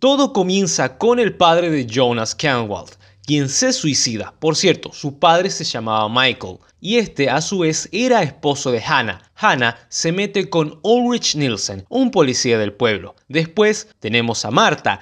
Todo comienza con el padre de Jonas Canwald, quien se suicida. Por cierto, su padre se llamaba Michael y este a su vez era esposo de Hannah. Hannah se mete con Ulrich Nielsen, un policía del pueblo. Después tenemos a Marta,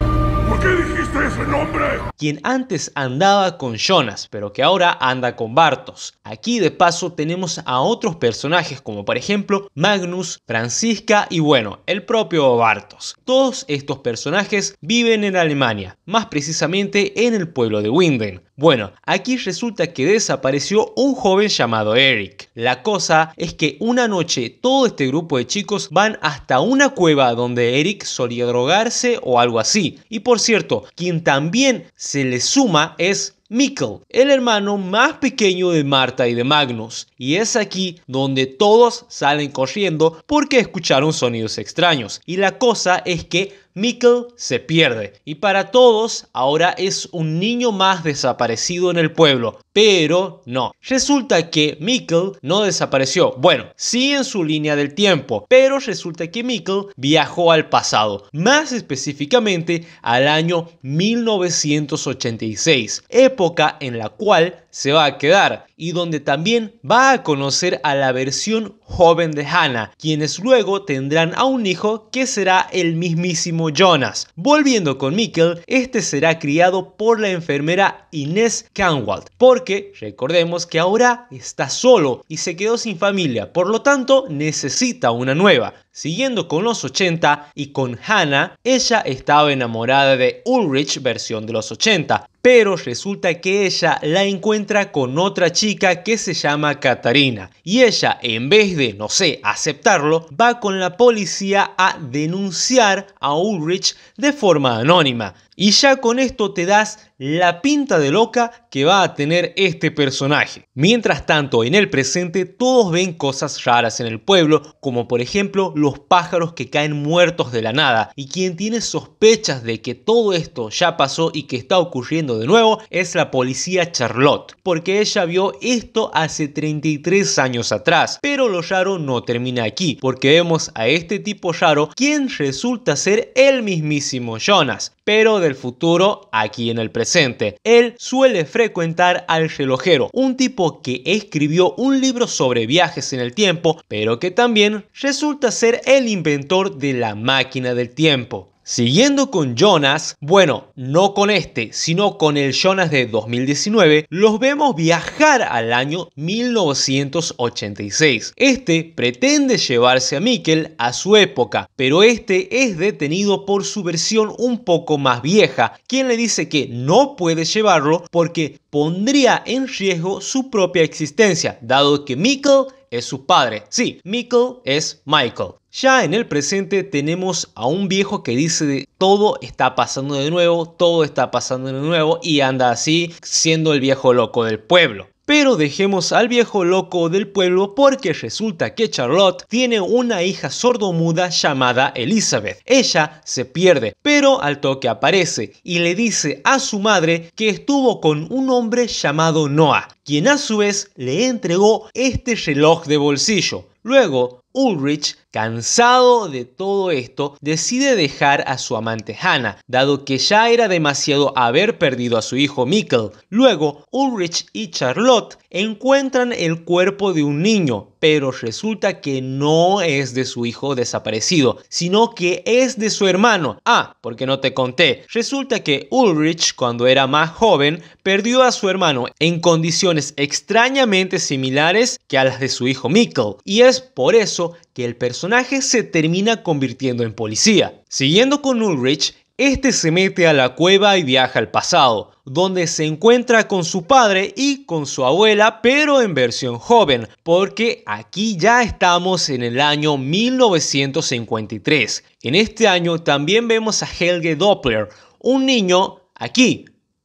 ¿Por qué dijiste ese nombre? quien antes andaba con Jonas, pero que ahora anda con Bartos. Aquí de paso tenemos a otros personajes como por ejemplo Magnus, Francisca y bueno, el propio Bartos. Todos estos personajes viven en Alemania, más precisamente en el pueblo de Winden. Bueno, aquí resulta que desapareció un joven llamado Eric. La cosa es que una noche todo este grupo de chicos van hasta una cueva donde Eric solía drogarse o algo así. Y por cierto, quien también se le suma es Mikkel, el hermano más pequeño de Marta y de Magnus. Y es aquí donde todos salen corriendo porque escucharon sonidos extraños. Y la cosa es que Mikkel se pierde y para todos ahora es un niño más desaparecido en el pueblo. Pero no, resulta que Mikkel no desapareció. Bueno, sí en su línea del tiempo, pero resulta que Mikkel viajó al pasado, más específicamente al año 1986, época en la cual se va a quedar y donde también va a conocer a la versión joven de Hannah, quienes luego tendrán a un hijo que será el mismísimo Jonas. Volviendo con Mikkel, este será criado por la enfermera Inés Canwald, porque recordemos que ahora está solo y se quedó sin familia, por lo tanto necesita una nueva. Siguiendo con los 80 y con Hannah, ella estaba enamorada de Ulrich versión de los 80, pero resulta que ella la encuentra con otra chica que se llama Katarina y ella en vez de, no sé, aceptarlo, va con la policía a denunciar a Ulrich de forma anónima. Y ya con esto te das la pinta de loca que va a tener este personaje. Mientras tanto, en el presente todos ven cosas raras en el pueblo, como por ejemplo los pájaros que caen muertos de la nada, y quien tiene sospechas de que todo esto ya pasó y que está ocurriendo de nuevo es la policía Charlotte, porque ella vio esto hace 33 años atrás. Pero lo raro no termina aquí, porque vemos a este tipo raro quien resulta ser el mismísimo Jonas, pero del futuro aquí en el presente. Él suele frecuentar al relojero, un tipo que escribió un libro sobre viajes en el tiempo, pero que también resulta ser el inventor de la máquina del tiempo. Siguiendo con Jonas, bueno, no con este, sino con el Jonas de 2019, los vemos viajar al año 1986. Este pretende llevarse a Mikkel a su época, pero este es detenido por su versión un poco más vieja, quien le dice que no puede llevarlo porque pondría en riesgo su propia existencia, dado que Mikkel es su padre. Sí, Mikkel es Michael. Ya en el presente tenemos a un viejo que dice todo está pasando de nuevo, todo está pasando de nuevo y anda así siendo el viejo loco del pueblo. Pero dejemos al viejo loco del pueblo porque resulta que Charlotte tiene una hija sordomuda llamada Elizabeth. Ella se pierde, pero al toque aparece y le dice a su madre que estuvo con un hombre llamado Noah, quien a su vez le entregó este reloj de bolsillo. Luego, Ulrich, cansado de todo esto, decide dejar a su amante Hannah, dado que ya era demasiado haber perdido a su hijo Mikkel. Luego, Ulrich y Charlotte encuentran el cuerpo de un niño, pero resulta que no es de su hijo desaparecido, sino que es de su hermano. Ah, porque no te conté. Resulta que Ulrich, cuando era más joven, perdió a su hermano en condiciones extrañamente similares que a las de su hijo Mikkel, y es por eso que el personaje se termina convirtiendo en policía. Siguiendo con Ulrich, este se mete a la cueva y viaja al pasado, donde se encuentra con su padre y con su abuela, pero en versión joven, porque aquí ya estamos en el año 1953. En este año también vemos a Helge Doppler, un niño aquí,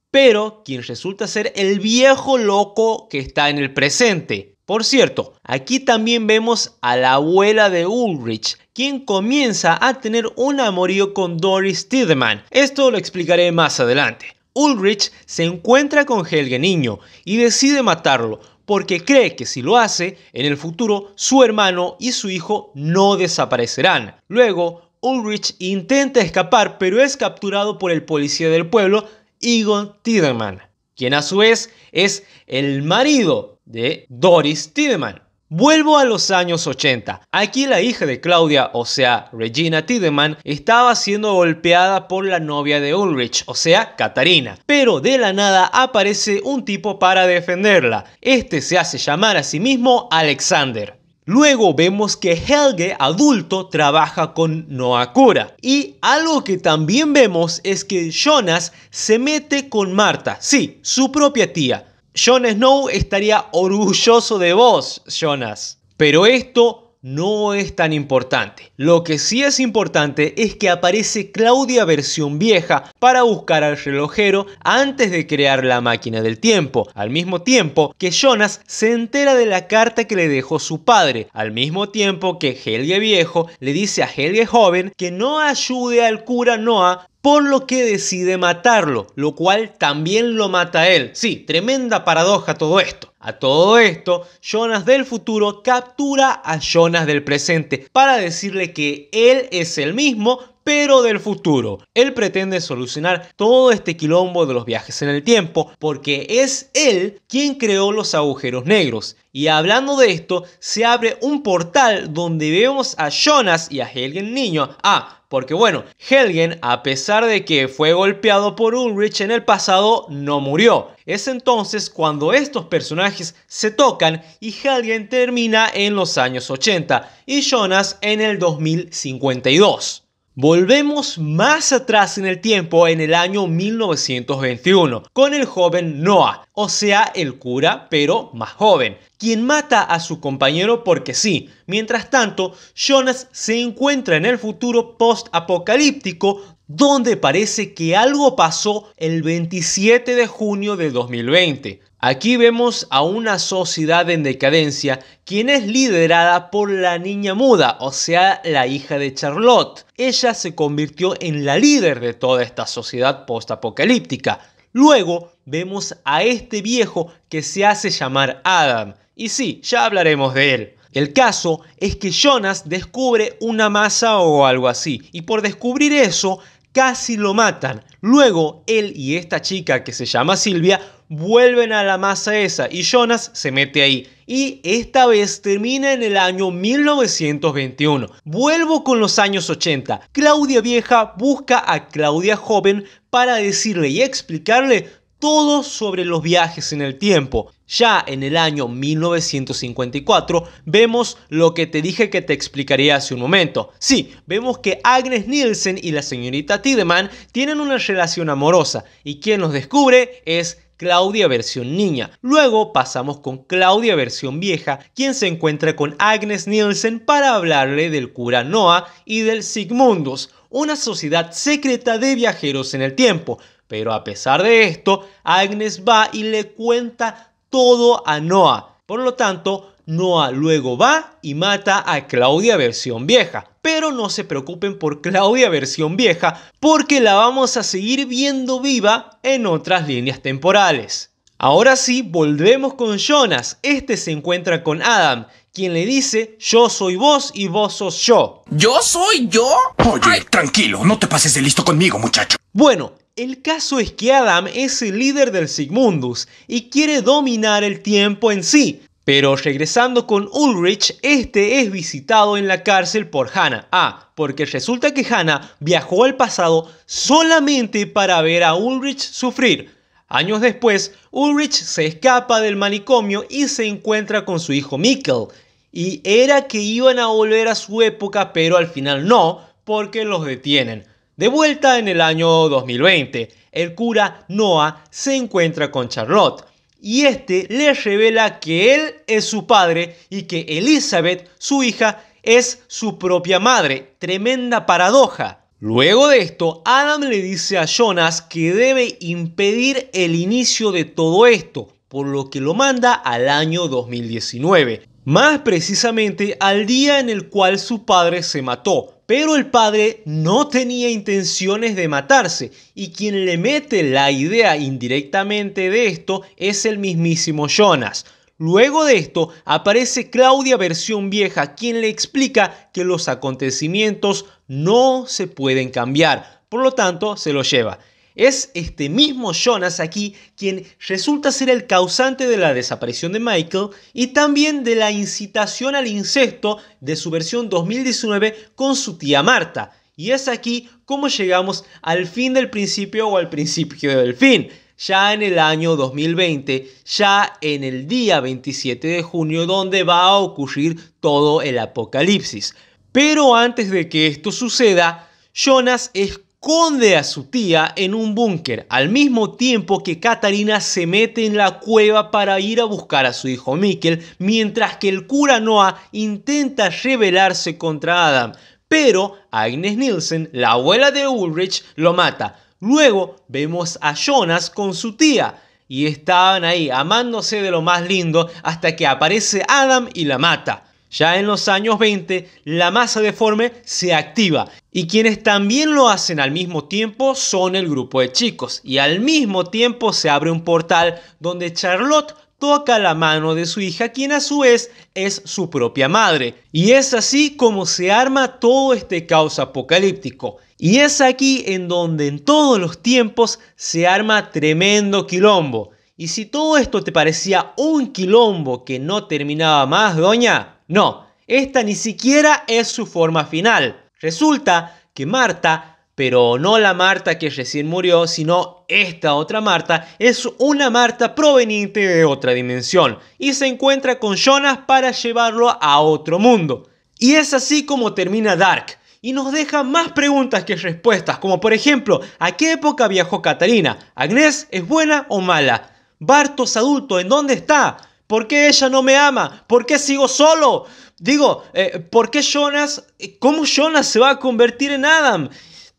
pero quien resulta ser el viejo loco que está en el presente. Por cierto, aquí también vemos a la abuela de Ulrich, quien comienza a tener un amorío con Doris Tiedemann. Esto lo explicaré más adelante. Ulrich se encuentra con Helge niño y decide matarlo porque cree que si lo hace, en el futuro su hermano y su hijo no desaparecerán. Luego, Ulrich intenta escapar, pero es capturado por el policía del pueblo, Egon Tiedemann, quien a su vez es el marido de Doris Tiedemann. Vuelvo a los años 80. Aquí la hija de Claudia, o sea, Regina Tiedemann, estaba siendo golpeada por la novia de Ulrich, o sea, Katarina. Pero de la nada aparece un tipo para defenderla. Este se hace llamar a sí mismo Alexander. Luego vemos que Helge, adulto, trabaja con Noakura. Y algo que también vemos es que Jonas se mete con Marta, sí, su propia tía. Jon Snow estaría orgulloso de vos, Jonas. Pero esto no es tan importante. Lo que sí es importante es que aparece Claudia versión vieja para buscar al relojero antes de crear la máquina del tiempo, al mismo tiempo que Jonas se entera de la carta que le dejó su padre, al mismo tiempo que Helge viejo le dice a Helge joven que no ayude al cura Noah por lo que decide matarlo, lo cual también lo mata a él. Sí, tremenda paradoja todo esto. A todo esto, Jonas del futuro captura a Jonas del presente para decirle que él es el mismo, pero del futuro. Él pretende solucionar todo este quilombo de los viajes en el tiempo porque es él quien creó los agujeros negros. Y hablando de esto, se abre un portal donde vemos a Jonas y a Helgen niño. Ah, porque bueno, Helgen, a pesar de que fue golpeado por Ulrich en el pasado, no murió. Es entonces cuando estos personajes se tocan y Helgen termina en los años 80 y Jonas en el 2052. Volvemos más atrás en el tiempo en el año 1921 con el joven Noah, o sea, el cura, pero más joven, quien mata a su compañero porque sí. Mientras tanto, Jonas se encuentra en el futuro post-apocalíptico donde parece que algo pasó el 27 de junio de 2020. Aquí vemos a una sociedad en decadencia, quien es liderada por la niña muda, o sea, la hija de Charlotte. Ella se convirtió en la líder de toda esta sociedad postapocalíptica. Luego vemos a este viejo que se hace llamar Adam. Y sí, ya hablaremos de él. El caso es que Jonas descubre una masa o algo así, y por descubrir eso, casi lo matan. Luego, él y esta chica que se llama Silvia vuelven a la masa esa y Jonas se mete ahí. Y esta vez termina en el año 1921. Vuelvo con los años 80. Claudia Vieja busca a Claudia Joven para decirle y explicarle todo sobre los viajes en el tiempo. Ya en el año 1954 vemos lo que te dije que te explicaría hace un momento. Sí, vemos que Agnes Nielsen y la señorita Tiedemann tienen una relación amorosa y quien los descubre es Claudia versión niña. Luego pasamos con Claudia versión vieja, quien se encuentra con Agnes Nielsen para hablarle del cura Noah y del Sigmundus, una sociedad secreta de viajeros en el tiempo. Pero a pesar de esto, Agnes va y le cuenta todo a Noah. Por lo tanto, Noah luego va y mata a Claudia versión vieja. Pero no se preocupen por Claudia versión vieja porque la vamos a seguir viendo viva en otras líneas temporales. Ahora sí, volvemos con Jonas. Este se encuentra con Adam, quien le dice, yo soy vos y vos sos yo. ¿Yo soy yo? Oye, tranquilo, no te pases de listo conmigo, muchacho. Bueno, el caso es que Adam es el líder del Sigmundus y quiere dominar el tiempo en sí, pero regresando con Ulrich, este es visitado en la cárcel por Hannah. Ah, porque resulta que Hannah viajó al pasado solamente para ver a Ulrich sufrir. Años después, Ulrich se escapa del manicomio y se encuentra con su hijo Mikkel. Y era que iban a volver a su época, pero al final no, porque los detienen. De vuelta en el año 2020, el cura Noah se encuentra con Charlotte y este le revela que él es su padre y que Elizabeth, su hija, es su propia madre. Tremenda paradoja. Luego de esto, Adam le dice a Jonas que debe impedir el inicio de todo esto, por lo que lo manda al año 2019, más precisamente al día en el cual su padre se mató, pero el padre no tenía intenciones de matarse y quien le mete la idea indirectamente de esto es el mismísimo Jonas. Luego de esto aparece Claudia versión vieja, quien le explica que los acontecimientos no se pueden cambiar, por lo tanto se lo lleva. Es este mismo Jonas aquí quien resulta ser el causante de la desaparición de Michael y también de la incitación al incesto de su versión 2019 con su tía Marta. Y es aquí como llegamos al fin del principio o al principio del fin. Ya en el año 2020, ya en el día 27 de junio, donde va a ocurrir todo el apocalipsis. Pero antes de que esto suceda, Jonas es esconde a su tía en un búnker, al mismo tiempo que Katarina se mete en la cueva para ir a buscar a su hijo Mikkel, mientras que el cura Noah intenta rebelarse contra Adam. Pero Agnes Nielsen, la abuela de Ulrich, lo mata. Luego vemos a Jonas con su tía y estaban ahí amándose de lo más lindo hasta que aparece Adam y la mata. Ya en los años 20, la masa deforme se activa y quienes también lo hacen al mismo tiempo son el grupo de chicos. Y al mismo tiempo se abre un portal donde Charlotte toca la mano de su hija, quien a su vez es su propia madre. Y es así como se arma todo este caos apocalíptico. Y es aquí en donde en todos los tiempos se arma tremendo quilombo. Y si todo esto te parecía un quilombo que no terminaba más, doña, no, esta ni siquiera es su forma final. Resulta que Marta, pero no la Marta que recién murió, sino esta otra Marta, es una Marta proveniente de otra dimensión y se encuentra con Jonas para llevarlo a otro mundo. Y es así como termina Dark. Y nos deja más preguntas que respuestas, como por ejemplo, ¿a qué época viajó Catalina? ¿Agnes es buena o mala? ¿Bartos adulto en dónde está? ¿Por qué ella no me ama? ¿Por qué sigo solo? Digo, eh, ¿por qué Jonas? ¿Cómo Jonas se va a convertir en Adam?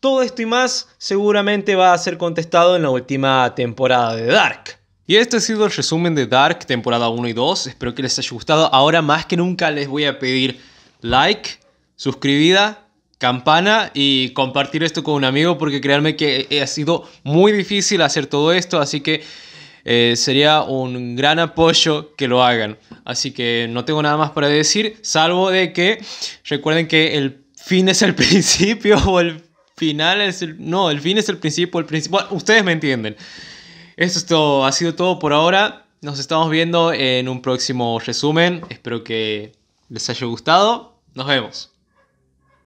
Todo esto y más seguramente va a ser contestado en la última temporada de Dark. Y este ha sido el resumen de Dark, temporada 1 y 2. Espero que les haya gustado. Ahora más que nunca les voy a pedir like, suscribida, campana y compartir esto con un amigo porque créanme que ha sido muy difícil hacer todo esto. Así que eh, sería un gran apoyo que lo hagan. Así que no tengo nada más para decir, salvo de que recuerden que el fin es el principio o el final es el... No, el fin es el principio, el principio... ustedes me entienden. Esto es ha sido todo por ahora. Nos estamos viendo en un próximo resumen. Espero que les haya gustado. Nos vemos.